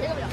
谁都不要